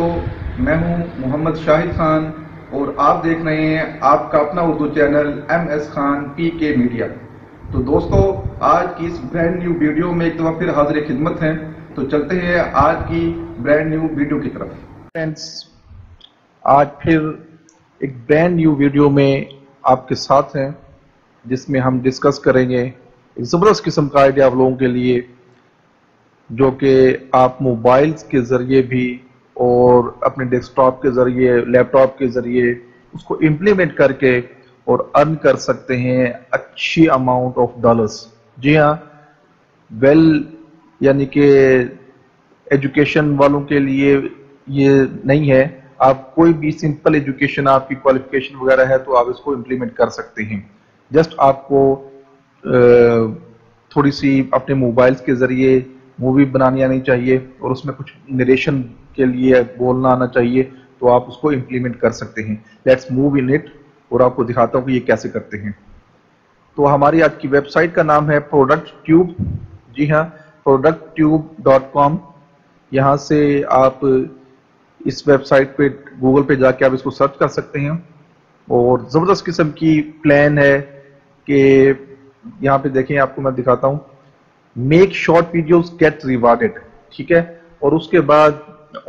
दोस्तों, मैं हूँ मोहम्मद शाहिद खान और आप देख रहे हैं आपका अपना Urdu channel M S Khan P K media. तो दोस्तों, आज की इस ब्रांड न्यू वीडियो में एक दफ़ा फिर हाजिर खिदमत हैं। तो चलते हैं आज की ब्रांड न्यू वीडियो की तरफ़। फ्रेंड्स आज फिर एक ब्रांड न्यू वीडियो में आपके साथ हैं, जिसमें हम डिस्कस करेंगे एक ज़बरदस्त किस्म का आइडिया आप लोगों के लिए, जो कि आप मोबाइल्स के ज़रिए भी और अपने डेस्कटॉप के ज़रिए लैपटॉप के ज़रिए उसको इम्प्लीमेंट करके और अर्न कर सकते हैं अच्छी अमाउंट ऑफ़ डॉलर्स जी हाँ वेल यानी कि एजुकेशन वालों के लिए ये नहीं है। आप कोई भी सिंपल एजुकेशन आपकी क्वालिफिकेशन वगैरह है तो आप इसको इम्प्लीमेंट कर सकते हैं। जस्ट आपको थोड़ी सी अपने मोबाइल्स के ज़रिए मूवी बनानी आनी चाहिए और उसमें कुछ नरेशन के लिए बोलना आना चाहिए तो आप उसको इम्प्लीमेंट कर सकते हैं। लेट्स मूव इन इट और आपको दिखाता हूँ कि ये कैसे करते हैं। तो हमारी आज की वेबसाइट का नाम है प्रोडक्ट ट्यूब जी हाँ प्रोडक्ट ट्यूब डॉट कॉम यहाँ से आप इस वेबसाइट पे गूगल पे जाके आप इसको सर्च कर सकते हैं। और ज़बरदस्त किस्म की प्लान है कि यहाँ पे देखें, आपको मैं दिखाता हूँ। Make short videos get rewarded ठीक है? और उसके बाद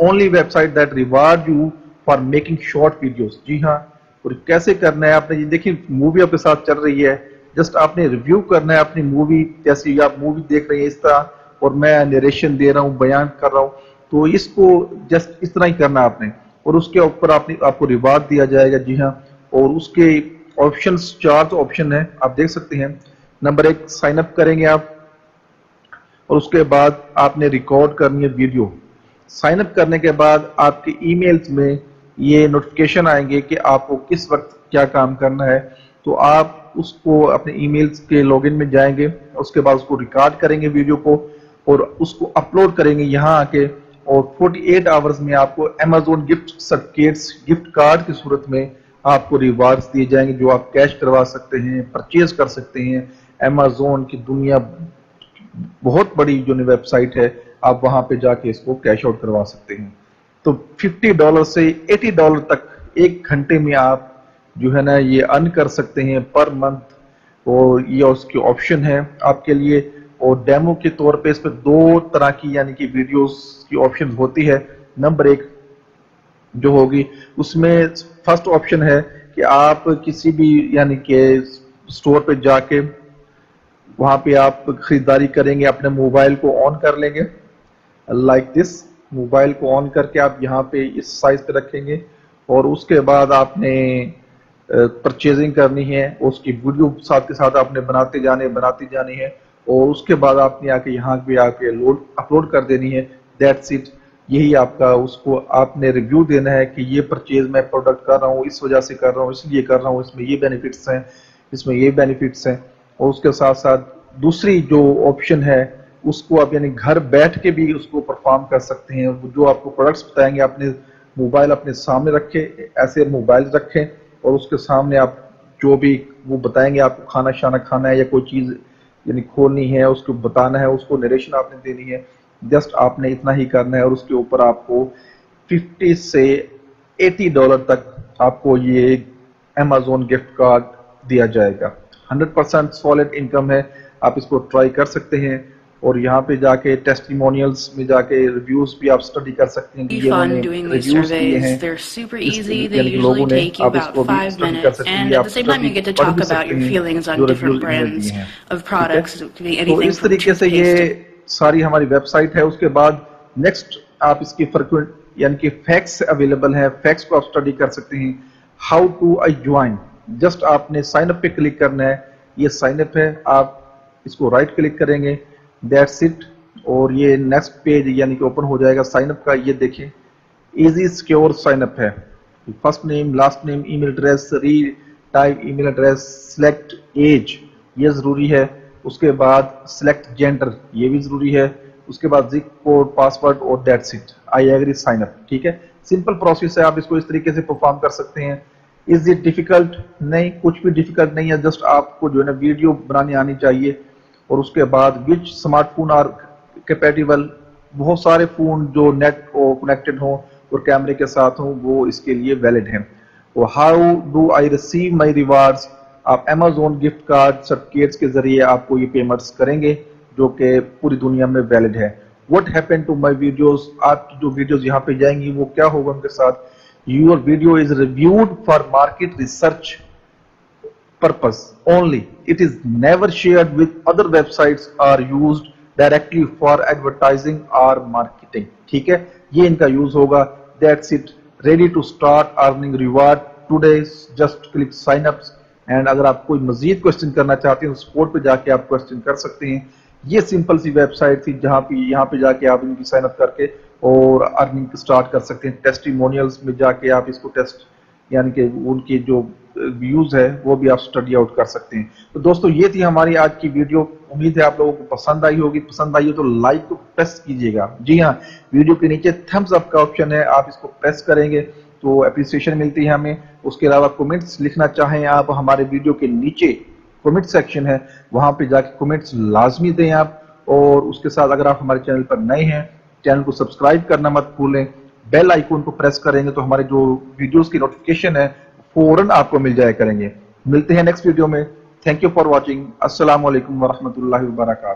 only website that reward you for making short videos जी हाँ और कैसे करना है आपने? ये देखिए मूवी आपके साथ चल रही है। जस्ट आपने रिव्यू करना है अपनी मूवी जैसे आप मूवी देख रहे हैं इस तरह, और मैं नरेशन दे रहा हूँ, बयान कर रहा हूँ तो इसको जस्ट इस तरह ही करना है आपने। और उसके ऊपर आपने, आपको रिवार्ड दिया जाएगा, जी हाँ। और उसके ऑप्शन चार ऑप्शन है, आप देख सकते हैं। नंबर एक साइन अप करेंगे आप। और उसके बाद आपने रिकॉर्ड करनी है वीडियो साइन अप करने के बाद आपके ईमेल्स में ये नोटिफिकेशन आएँगे कि आपको किस वक्त क्या काम करना है। तो आप उसको अपने ईमेल्स के लॉगिन में जाएँगे, उसके बाद उसको रिकॉर्ड करेंगे वीडियो को और उसको अपलोड करेंगे यहाँ आके और 48 आवर्स में आपको Amazon gift certificates gift card की सूरत में आपको रिवार्ड्स दिए जाएँगे जो आप कैश करवा सकते हैं परचेज कर सकते हैं। अमेजोन की दुनिया बहुत बड़ी जो वेबसाइट है, आप वहाँ पे जाके इसको कैश आउट करवा सकते हैं। तो 50 डॉलर से 80 डॉलर तक एक घंटे में आप जो है ना ये अर्न कर सकते हैं पर मंथ और ये उसकी ऑप्शन है आपके लिए। और डेमो के तौर पे इस पर दो तरह की यानी कि वीडियोस की ऑप्शन होती है। नंबर एक जो होगी, उसमें फ़र्स्ट ऑप्शन है कि आप किसी भी यानी कि स्टोर पे जाके वहाँ पे आप खरीदारी करेंगे, अपने मोबाइल को ऑन कर लेंगे। लाइक दिस मोबाइल को ऑन करके आप यहाँ पे इस साइज़ पे रखेंगे और उसके बाद आपने परचेजिंग करनी है, उसकी वीडियो साथ के साथ आपने बनाते जाने, बनाती जानी है और उसके बाद आपने आके यहाँ पे आके लोड अपलोड कर देनी है। दैट्स इट यही आपका उसको आपने रिव्यू देना है कि ये परचेज मैं प्रोडक्ट कर रहा हूँ, इस वजह से कर रहा हूँ, इसलिए कर रहा हूँ, इसमें ये बेनिफिट्स हैं, इसमें ये बेनिफिट्स हैं। और उसके साथ साथ दूसरी जो ऑप्शन है, उसको आप यानी घर बैठ के भी उसको परफॉर्म कर सकते हैं। जो आपको प्रोडक्ट्स बताएँगे अपने मोबाइल अपने सामने रखे, ऐसे मोबाइल रखें और उसके सामने आप जो भी वो बताएँगे, आपको खाना शाना खाना है या कोई चीज़ यानी खोलनी है, उसको बताना है, उसको नरेशन आपने देनी है जस्ट आपने इतना ही करना है और उसके ऊपर आपको 50 से 80 डॉलर तक आपको ये अमेजोन गिफ्ट कार्ड दिया जाएगा। 100% सॉलिड इनकम है आप इसको ट्राई कर सकते हैं। और यहाँ पे जाके टेस्टिमोनियल्स में जाके रिव्यूज़ भी आप स्टडी कर सकते हैं ये रिव्यूज़ इस तरीके से ये सारी हमारी वेबसाइट है। उसके बाद नेक्स्ट आप इसकी फ्रिक्वेंट यानी कि फैक्ट्स अवेलेबल है। फैक्ट्स को आप स्टडी कर सकते हैं। How to uh join just आपने साइन अप पे क्लिक करना है, ये साइन अप है, आप इसको राइट क्लिक करेंगे दैट्स इट और ये नेक्स्ट पेज यानी कि ओपन हो जाएगा साइन अप का, ये देखें इजी सिक्योर साइन अप है। First name last name email address retype email address select age ये ज़रूरी है। उसके बाद सिलेक्ट जेंडर ये भी ज़रूरी है। उसके बाद जिप कोड पासवर्ड और that's it I agree sign up ठीक है? सिंपल प्रोसेस है, आप इसको इस तरीके से परफॉर्म कर सकते हैं। इज़ इट डिफ़िकल्ट नहीं, कुछ भी डिफ़िकल्ट नहीं है जस्ट आपको जो है ना वीडियो बनानी आनी चाहिए। और उसके बाद विच स्मार्टफ़ोन आर कैपेटिबल बहुत सारे फ़ोन जो नेट को कनेक्टेड हो और कैमरे के साथ हूँ, वो इसके लिए वैलिड है। वो how do I receive my rewards आप अमेजोन गिफ्ट कार्ड सर्टिफिकेट्स के ज़रिए आपको ये पेमेंट्स करेंगे, जो कि पूरी दुनिया में वैलिड है। What happen to my videos आपकी जो वीडियोज़ यहाँ पे जाएँगी, वो क्या होगा उनके साथ? Your video is reviewed for market research purpose only. It is never shared with other websites or used directly for advertising or marketing. ठीक है ये इनका यूज़ होगा That's it. Ready to start earning reward. Today just click sign up and अगर आप कोई मजीद question करना चाहते हैं तो स्पोर्ट पे जाके आप क्वेश्चन कर सकते हैं ये सिंपल सी वेबसाइट थी जहाँ पे, यहाँ पे जाके आप इनकी साइन अप करके और अर्निंग स्टार्ट कर सकते हैं। टेस्टिमोनियल्स में जाके आप इसको टेस्ट यानी कि उनके जो व्यूज़ है, वो भी आप स्टडी आउट कर सकते हैं। तो दोस्तों, ये थी हमारी आज की वीडियो उम्मीद है आप लोगों को पसंद आई होगी। पसंद आई हो तो लाइक को प्रेस कीजिएगा। जी हाँ वीडियो के नीचे थम्स अप का ऑप्शन है। आप इसको प्रेस करेंगे तो अप्रिसिएशन मिलती है हमें। उसके अलावा कमेंट्स लिखना चाहें आप हमारे वीडियो के नीचे। कमेंट सेक्शन है, वहाँ पे जाके कमेंट्स लाजमी दें आप, और उसके साथ अगर आप हमारे चैनल पर नए हैं चैनल को सब्सक्राइब करना मत भूलें बेल आइकोन को प्रेस करेंगे तो हमारे जो वीडियोस की नोटिफिकेशन है, फ़ौरन आपको मिल जाया करेंगे। मिलते हैं नेक्स्ट वीडियो में। थैंक यू फॉर वॉचिंग असल वरहमल वर्का